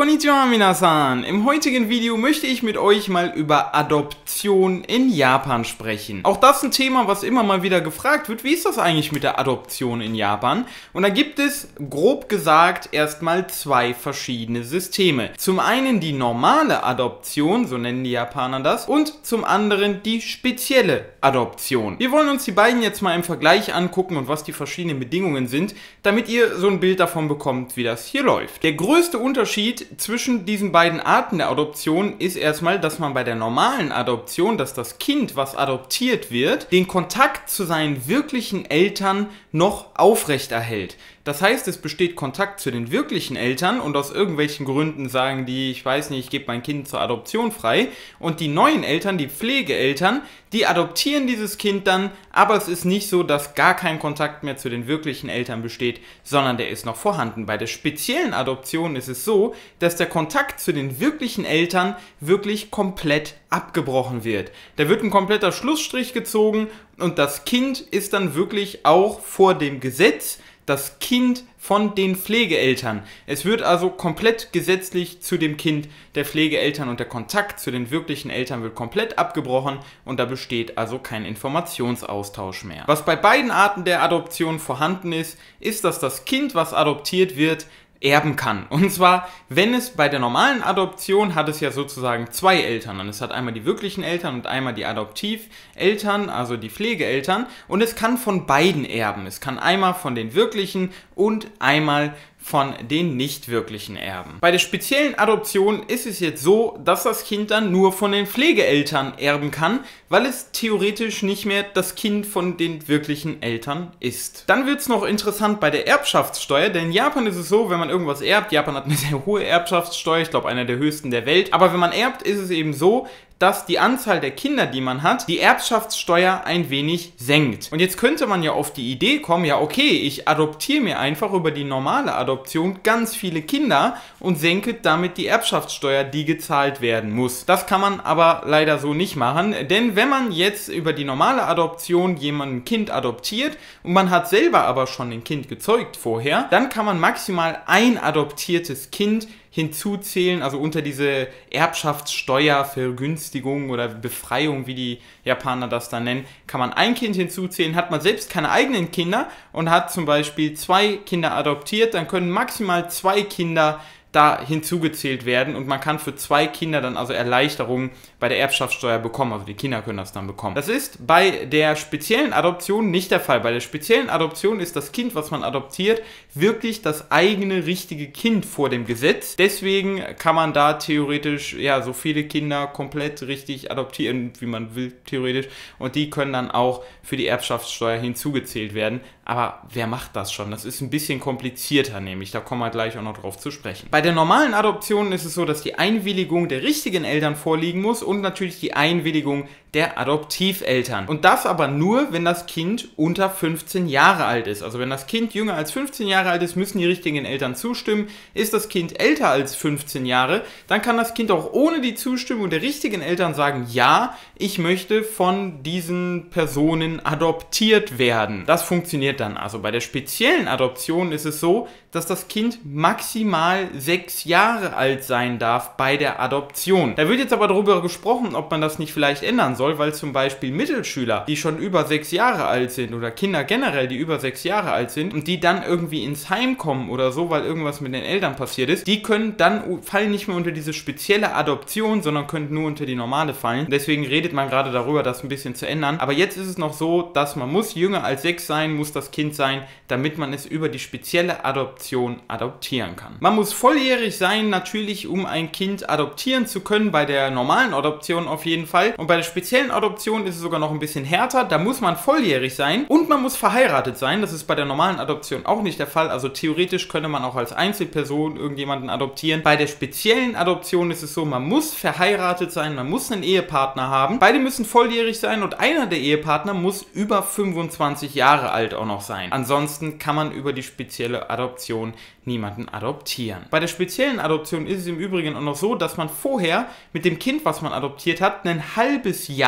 Konnichiwa minasan! Im heutigen Video möchte ich mit euch mal über Adoption in Japan sprechen. Auch das ist ein Thema, was immer mal wieder gefragt wird. Wie ist das eigentlich mit der Adoption in Japan? Und da gibt es, grob gesagt, erstmal zwei verschiedene Systeme. Zum einen die normale Adoption, so nennen die Japaner das, und zum anderen die spezielle Adoption. Wir wollen uns die beiden jetzt mal im Vergleich angucken und was die verschiedenen Bedingungen sind, damit ihr so ein Bild davon bekommt, wie das hier läuft. Der größte Unterschied zwischen diesen beiden Arten der Adoption ist erstmal, dass man bei der normalen Adoption, dass das Kind, was adoptiert wird, den Kontakt zu seinen wirklichen Eltern noch aufrechterhält. Das heißt, es besteht Kontakt zu den wirklichen Eltern und aus irgendwelchen Gründen sagen die, ich weiß nicht, ich gebe mein Kind zur Adoption frei. Und die neuen Eltern, die Pflegeeltern, die adoptieren dieses Kind dann, aber es ist nicht so, dass gar kein Kontakt mehr zu den wirklichen Eltern besteht, sondern der ist noch vorhanden. Bei der speziellen Adoption ist es so, dass der Kontakt zu den wirklichen Eltern wirklich komplett abgebrochen wird. Da wird ein kompletter Schlussstrich gezogen und das Kind ist dann wirklich auch vor dem Gesetz das Kind von den Pflegeeltern. Es wird also komplett gesetzlich zu dem Kind der Pflegeeltern und der Kontakt zu den wirklichen Eltern wird komplett abgebrochen und da besteht also kein Informationsaustausch mehr. Was bei beiden Arten der Adoption vorhanden ist, ist, dass das Kind, was adoptiert wird, erben kann. Und zwar, wenn es bei der normalen Adoption hat es ja sozusagen zwei Eltern. Und es hat einmal die wirklichen Eltern und einmal die Adoptiveltern, also die Pflegeeltern. Und es kann von beiden erben. Es kann einmal von den wirklichen und einmal von den nicht wirklichen Erben. Bei der speziellen Adoption ist es jetzt so, dass das Kind dann nur von den Pflegeeltern erben kann, weil es theoretisch nicht mehr das Kind von den wirklichen Eltern ist. Dann wird es noch interessant bei der Erbschaftssteuer, denn in Japan ist es so, wenn man irgendwas erbt, Japan hat eine sehr hohe Erbschaftssteuer, ich glaube einer der höchsten der Welt, aber wenn man erbt, ist es eben so, dass die Anzahl der Kinder, die man hat, die Erbschaftssteuer ein wenig senkt. Und jetzt könnte man ja auf die Idee kommen, ja okay, ich adoptiere mir einfach über die normale Adoption ganz viele Kinder und senke damit die Erbschaftssteuer, die gezahlt werden muss. Das kann man aber leider so nicht machen, denn wenn man jetzt über die normale Adoption jemanden Kind adoptiert und man hat selber aber schon ein Kind gezeugt vorher, dann kann man maximal ein adoptiertes Kind hinzuzählen, also unter diese Erbschaftssteuervergünstigung oder Befreiung, wie die Japaner das dann nennen, kann man ein Kind hinzuzählen. Hat man selbst keine eigenen Kinder und hat zum Beispiel zwei Kinder adoptiert, dann können maximal zwei Kinder da hinzugezählt werden und man kann für zwei Kinder dann also Erleichterungen bei der Erbschaftssteuer bekommen. Also die Kinder können das dann bekommen. Das ist bei der speziellen Adoption nicht der Fall. Bei der speziellen Adoption ist das Kind, was man adoptiert, wirklich das eigene richtige Kind vor dem Gesetz. Deswegen kann man da theoretisch ja so viele Kinder komplett richtig adoptieren, wie man will, theoretisch. Und die können dann auch für die Erbschaftssteuer hinzugezählt werden. Aber wer macht das schon? Das ist ein bisschen komplizierter, nämlich. Da kommen wir gleich auch noch drauf zu sprechen. Bei der normalen Adoption ist es so, dass die Einwilligung der richtigen Eltern vorliegen muss und natürlich die Einwilligung der Adoptiveltern. Und das aber nur, wenn das Kind unter 15 Jahre alt ist. Also wenn das Kind jünger als 15 Jahre alt ist, müssen die richtigen Eltern zustimmen. Ist das Kind älter als 15 Jahre, dann kann das Kind auch ohne die Zustimmung der richtigen Eltern sagen, ja, ich möchte von diesen Personen adoptiert werden. Das funktioniert dann. Also bei der speziellen Adoption ist es so, dass das Kind maximal sechs Jahre alt sein darf bei der Adoption. Da wird jetzt aber darüber gesprochen, ob man das nicht vielleicht ändern soll, weil zum Beispiel Mittelschüler, die schon über sechs Jahre alt sind oder Kinder generell, die über sechs Jahre alt sind und die dann irgendwie ins Heim kommen oder so, weil irgendwas mit den Eltern passiert ist, die können dann fallen nicht mehr unter diese spezielle Adoption, sondern können nur unter die normale fallen. Deswegen redet man gerade darüber, das ein bisschen zu ändern. Aber jetzt ist es noch so, dass man muss jünger als sechs sein, muss das Kind sein, damit man es über die spezielle Adoption Adoption adoptieren kann. Man muss volljährig sein, natürlich, um ein Kind adoptieren zu können, bei der normalen Adoption auf jeden Fall. Und bei der speziellen Adoption ist es sogar noch ein bisschen härter, da muss man volljährig sein und man muss verheiratet sein. Das ist bei der normalen Adoption auch nicht der Fall. Also theoretisch könnte man auch als Einzelperson irgendjemanden adoptieren. Bei der speziellen Adoption ist es so, man muss verheiratet sein, man muss einen Ehepartner haben. Beide müssen volljährig sein und einer der Ehepartner muss über 25 Jahre alt auch noch sein. Ansonsten kann man über die spezielle Adoption niemanden adoptieren. Bei der speziellen Adoption ist es im Übrigen auch noch so, dass man vorher mit dem Kind, was man adoptiert hat, ein halbes Jahr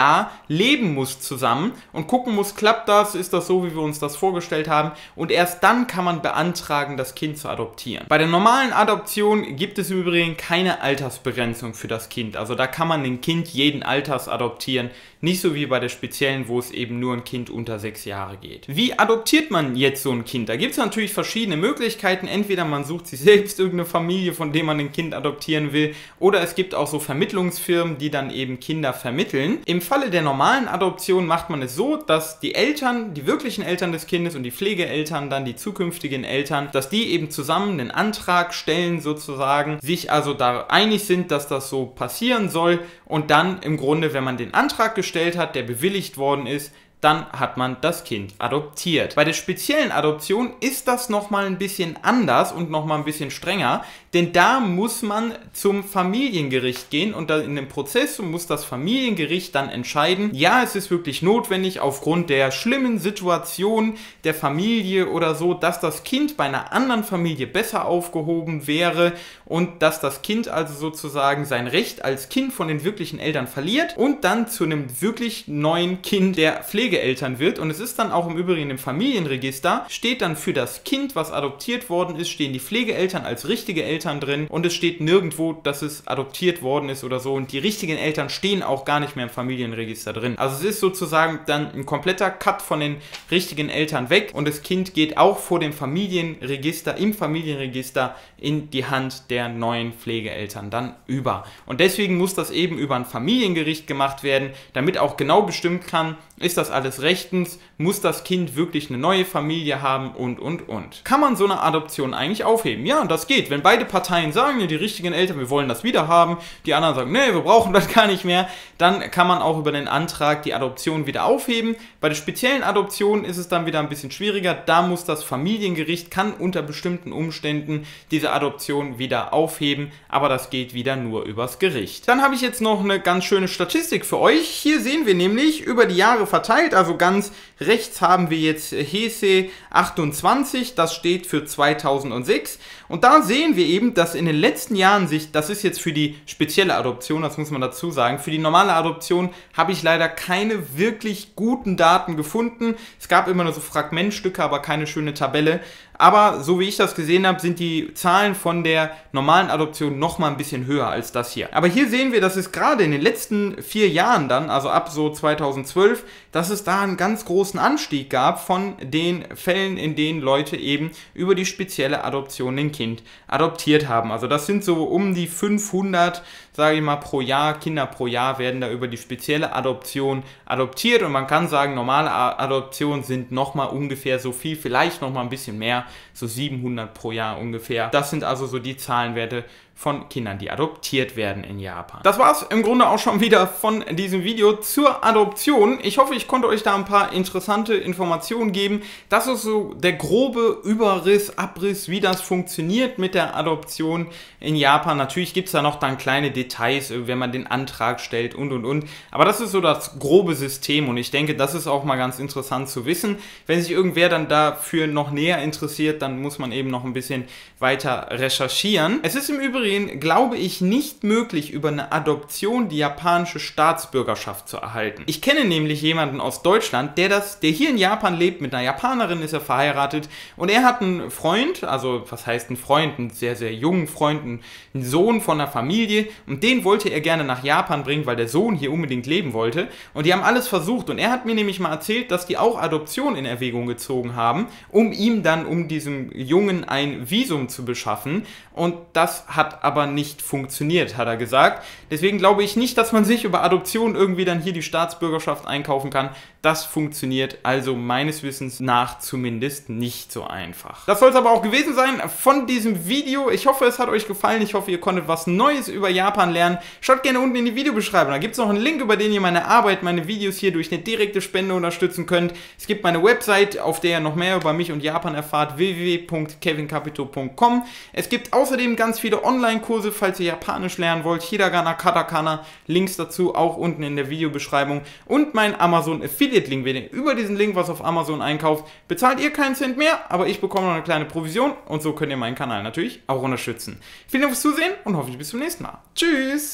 leben muss zusammen und gucken muss, klappt das, ist das so, wie wir uns das vorgestellt haben und erst dann kann man beantragen, das Kind zu adoptieren. Bei der normalen Adoption gibt es im Übrigen keine Altersbegrenzung für das Kind, also da kann man ein Kind jeden Alters adoptieren, nicht so wie bei der speziellen, wo es eben nur ein Kind unter sechs Jahre geht. Wie adoptiert man jetzt so ein Kind? Da gibt es natürlich verschiedene Möglichkeiten. Entweder man sucht sich selbst irgendeine Familie, von der man ein Kind adoptieren will, oder es gibt auch so Vermittlungsfirmen, die dann eben Kinder vermitteln. Im Falle der normalen Adoption macht man es so, dass die Eltern, die wirklichen Eltern des Kindes und die Pflegeeltern, dann die zukünftigen Eltern, dass die eben zusammen einen Antrag stellen sozusagen, sich also da einig sind, dass das so passieren soll. Und dann im Grunde, wenn man den Antrag gestellt hat, der bewilligt worden ist, dann hat man das Kind adoptiert. Bei der speziellen Adoption ist das nochmal ein bisschen anders und nochmal ein bisschen strenger, denn da muss man zum Familiengericht gehen und in dem Prozess muss das Familiengericht dann entscheiden, ja, es ist wirklich notwendig aufgrund der schlimmen Situation der Familie oder so, dass das Kind bei einer anderen Familie besser aufgehoben wäre und dass das Kind also sozusagen sein Recht als Kind von den wirklichen Eltern verliert und dann zu einem wirklich neuen Kind der Pflege Pflegeeltern wird. Und es ist dann auch im Übrigen im Familienregister, steht dann für das Kind, was adoptiert worden ist, stehen die Pflegeeltern als richtige Eltern drin. Und es steht nirgendwo, dass es adoptiert worden ist oder so. Und die richtigen Eltern stehen auch gar nicht mehr im Familienregister drin. Also es ist sozusagen dann ein kompletter Cut von den richtigen Eltern weg. Und das Kind geht auch vor dem Familienregister, im Familienregister in die Hand der neuen Pflegeeltern dann über. Und deswegen muss das eben über ein Familiengericht gemacht werden, damit auch genau bestimmt kann, ist das alles rechtens? Muss das Kind wirklich eine neue Familie haben? Und, und, und. Kann man so eine Adoption eigentlich aufheben? Ja, das geht. Wenn beide Parteien sagen, die richtigen Eltern, wir wollen das wieder haben, die anderen sagen, nee, wir brauchen das gar nicht mehr, dann kann man auch über den Antrag die Adoption wieder aufheben. Bei der speziellen Adoption ist es dann wieder ein bisschen schwieriger. Da muss das Familiengericht, kann unter bestimmten Umständen diese Adoption wieder aufheben, aber das geht wieder nur übers Gericht. Dann habe ich jetzt noch eine ganz schöne Statistik für euch. Hier sehen wir nämlich über die Jahre verteilt. Also ganz rechts haben wir jetzt Hese 28, das steht für 2006. Und da sehen wir eben, dass in den letzten Jahren sich, das ist jetzt für die spezielle Adoption, das muss man dazu sagen, für die normale Adoption habe ich leider keine wirklich guten Daten gefunden. Es gab immer nur so Fragmentstücke, aber keine schöne Tabelle. Aber so wie ich das gesehen habe, sind die Zahlen von der normalen Adoption noch mal ein bisschen höher als das hier. Aber hier sehen wir, dass es gerade in den letzten vier Jahren dann, also ab so 2012, dass es da einen ganz großen Anstieg gab von den Fällen, in denen Leute eben über die spezielle Adoption ein Kind adoptiert haben. Also das sind so um die 500, sage ich mal, pro Jahr, Kinder pro Jahr werden da über die spezielle Adoption adoptiert und man kann sagen, normale Adoptionen sind nochmal ungefähr so viel, vielleicht nochmal ein bisschen mehr, so 700 pro Jahr ungefähr. Das sind also so die Zahlenwerte von Kindern, die adoptiert werden in Japan. Das war es im Grunde auch schon wieder von diesem Video zur Adoption. Ich hoffe, ich konnte euch da ein paar interessante Informationen geben. Das ist so der grobe Überriss, Abriss, wie das funktioniert mit der Adoption in Japan. Natürlich gibt es da noch dann kleine Details, wenn man den Antrag stellt und und und. Aber das ist so das grobe System und ich denke, das ist auch mal ganz interessant zu wissen. Wenn sich irgendwer dann dafür noch näher interessiert, dann muss man eben noch ein bisschen weiter recherchieren. Es ist im Übrigen glaube ich nicht möglich, über eine Adoption die japanische Staatsbürgerschaft zu erhalten. Ich kenne nämlich jemanden aus Deutschland, der das, der hier in Japan lebt, mit einer Japanerin ist er verheiratet und er hat einen Freund, also was heißt ein Freund, einen sehr, sehr jungen Freund, einen Sohn von einer Familie und den wollte er gerne nach Japan bringen, weil der Sohn hier unbedingt leben wollte und die haben alles versucht und er hat mir nämlich mal erzählt, dass die auch Adoption in Erwägung gezogen haben, um ihm dann, um diesem Jungen ein Visum zu beschaffen und das hat aber nicht funktioniert, hat er gesagt. Deswegen glaube ich nicht, dass man sich über Adoption irgendwie dann hier die Staatsbürgerschaft einkaufen kann. Das funktioniert also meines Wissens nach zumindest nicht so einfach. Das soll es aber auch gewesen sein von diesem Video. Ich hoffe, es hat euch gefallen. Ich hoffe, ihr konntet was Neues über Japan lernen. Schaut gerne unten in die Videobeschreibung. Da gibt es noch einen Link, über den ihr meine Arbeit, meine Videos hier durch eine direkte Spende unterstützen könnt. Es gibt meine Website, auf der ihr noch mehr über mich und Japan erfahrt, www.kevincapito.com. Es gibt außerdem ganz viele Online- Online-Kurse, falls ihr Japanisch lernen wollt. Hiragana, Katakana, Links dazu auch unten in der Videobeschreibung. Und mein Amazon Affiliate-Link. Wenn ihr über diesen Link was auf Amazon einkauft, bezahlt ihr keinen Cent mehr, aber ich bekomme noch eine kleine Provision und so könnt ihr meinen Kanal natürlich auch unterstützen. Vielen Dank fürs Zusehen und hoffentlich bis zum nächsten Mal. Tschüss!